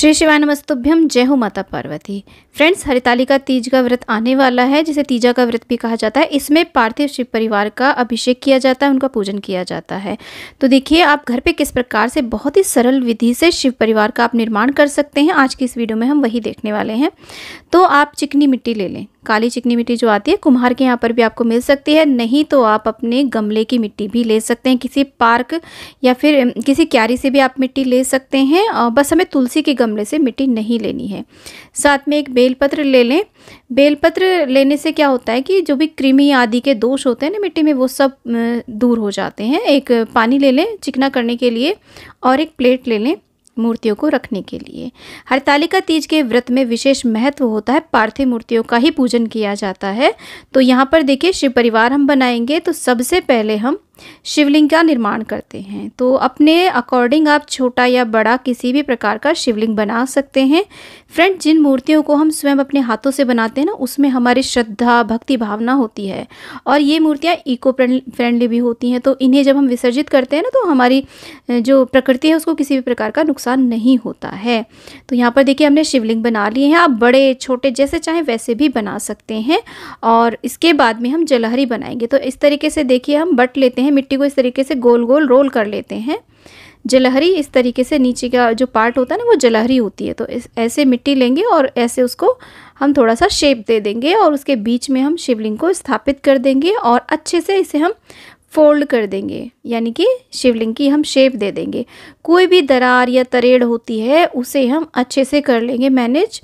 श्री शिवाय नमस्तुभ्यम जय हो माता पार्वती। फ्रेंड्स हरितालिका तीज का व्रत आने वाला है, जिसे तीजा का व्रत भी कहा जाता है। इसमें पार्थिव शिव परिवार का अभिषेक किया जाता है, उनका पूजन किया जाता है। तो देखिए, आप घर पे किस प्रकार से बहुत ही सरल विधि से शिव परिवार का आप निर्माण कर सकते हैं, आज की इस वीडियो में हम वही देखने वाले हैं। तो आप चिकनी मिट्टी ले लें। काली चिकनी मिट्टी जो आती है, कुम्हार के यहाँ पर भी आपको मिल सकती है। नहीं तो आप अपने गमले की मिट्टी भी ले सकते हैं। किसी पार्क या फिर किसी क्यारी से भी आप मिट्टी ले सकते हैं। बस हमें तुलसी के गमले से मिट्टी नहीं लेनी है। साथ में एक बेलपत्र ले लें। बेलपत्र लेने से क्या होता है कि जो भी कृमि आदि के दोष होते हैं ना मिट्टी में, वो सब दूर हो जाते हैं। एक पानी ले लें चिकना करने के लिए और एक प्लेट ले लें। मूर्तियों को रखने के लिए। हरतालिका तीज के व्रत में विशेष महत्व होता है, पार्थिव मूर्तियों का ही पूजन किया जाता है। तो यहाँ पर देखिए, शिव परिवार हम बनाएँगे तो सबसे पहले हम शिवलिंग का निर्माण करते हैं। तो अपने अकॉर्डिंग आप छोटा या बड़ा किसी भी प्रकार का शिवलिंग बना सकते हैं। फ्रेंड जिन मूर्तियों को हम स्वयं अपने हाथों से बनाते हैं ना, उसमें हमारी श्रद्धा, भक्ति, भावना होती है। और ये मूर्तियाँ इको फ्रेंडली भी होती हैं तो इन्हें जब हम विसर्जित करते हैं ना तो हमारी जो प्रकृति है, उसको किसी भी प्रकार का नुकसान नहीं होता है। तो यहाँ पर देखिए, हमने शिवलिंग बना लिए हैं। आप बड़े, छोटे, जैसे चाहें वैसे भी बना सकते हैं। और इसके बाद में हम जलहरी बनाएँगे। तो इस तरीके से देखिए, हम बट लेते हैं हैं, मिट्टी को इस तरीके से गोल गोल रोल कर लेते हैं। जलहरी इस तरीके से नीचे का जो पार्ट होता है ना, वो जलहरी होती है। तो इस, ऐसे मिट्टी लेंगे और ऐसे उसको हम थोड़ा सा शेप दे देंगे और उसके बीच में हम शिवलिंग को स्थापित कर देंगे और अच्छे से इसे हम फोल्ड कर देंगे। यानी कि शिवलिंग की हम शेप दे देंगे। कोई भी दरार या तरेड़ होती है, उसे हम अच्छे से कर लेंगे मैनेज।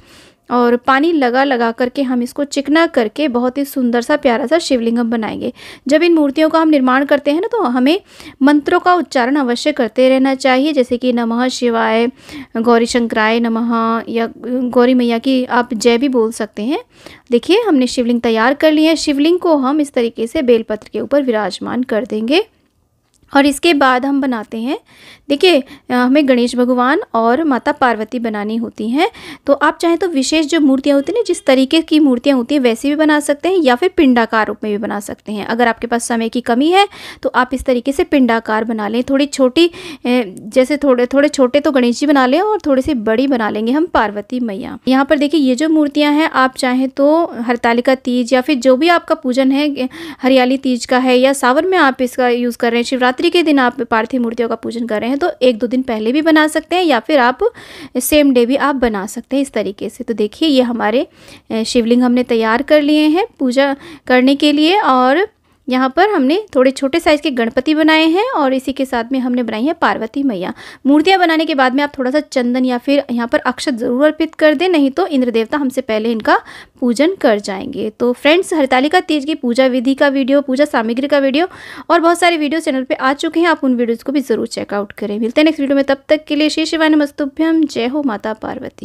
और पानी लगा लगा करके हम इसको चिकना करके बहुत ही सुंदर सा प्यारा सा शिवलिंग हम बनाएँगे। जब इन मूर्तियों का हम निर्माण करते हैं ना तो हमें मंत्रों का उच्चारण अवश्य करते रहना चाहिए, जैसे कि नमः शिवाय, गौरी शंकराय नमः, या गौरी मैया की आप जय भी बोल सकते हैं। देखिए, हमने शिवलिंग तैयार कर लिया है। शिवलिंग को हम इस तरीके से बेलपत्र के ऊपर विराजमान कर देंगे। और इसके बाद हम बनाते हैं। देखिए हमें गणेश भगवान और माता पार्वती बनानी होती हैं। तो आप चाहें तो विशेष जो मूर्तियाँ होती हैं ना, जिस तरीके की मूर्तियाँ होती हैं, वैसे भी बना सकते हैं या फिर पिंडाकार रूप में भी बना सकते हैं। अगर आपके पास समय की कमी है तो आप इस तरीके से पिंडाकार बना लें। थोड़ी छोटी जैसे थोड़े थोड़े छोटे तो गणेश जी बना लें और थोड़ी सी बड़ी बना लेंगे हम पार्वती मैया। यहाँ पर देखिए, ये जो मूर्तियाँ हैं, आप चाहें तो हरतालिका तीज या फिर जो भी आपका पूजन है हरियाली तीज का है या सावन में आप इसका यूज़ कर रहे हैं, शिवरात्रि शिवरात्रि के दिन आप पार्थिव मूर्तियों का पूजन कर रहे हैं तो एक दो दिन पहले भी बना सकते हैं या फिर आप सेम डे भी आप बना सकते हैं इस तरीके से। तो देखिए, ये हमारे शिवलिंग हमने तैयार कर लिए हैं पूजा करने के लिए और यहाँ पर हमने थोड़े छोटे साइज़ के गणपति बनाए हैं और इसी के साथ में हमने बनाई है पार्वती मैया। मूर्तियाँ बनाने के बाद में आप थोड़ा सा चंदन या फिर यहाँ पर अक्षत ज़रूर अर्पित कर दें, नहीं तो इंद्र देवता हमसे पहले इनका पूजन कर जाएँगे। तो फ्रेंड्स हरितालिका तीज की पूजा विधि का वीडियो, पूजा सामग्री का वीडियो और बहुत सारे वीडियो चैनल पर आ चुके हैं। आप उन वीडियोज़ को भी ज़रूर चेकआउट करें। मिलते हैं नेक्स्ट वीडियो में, तब तक के लिए श्री शिवान मस्तुभ्यम जय हो माता पार्वती।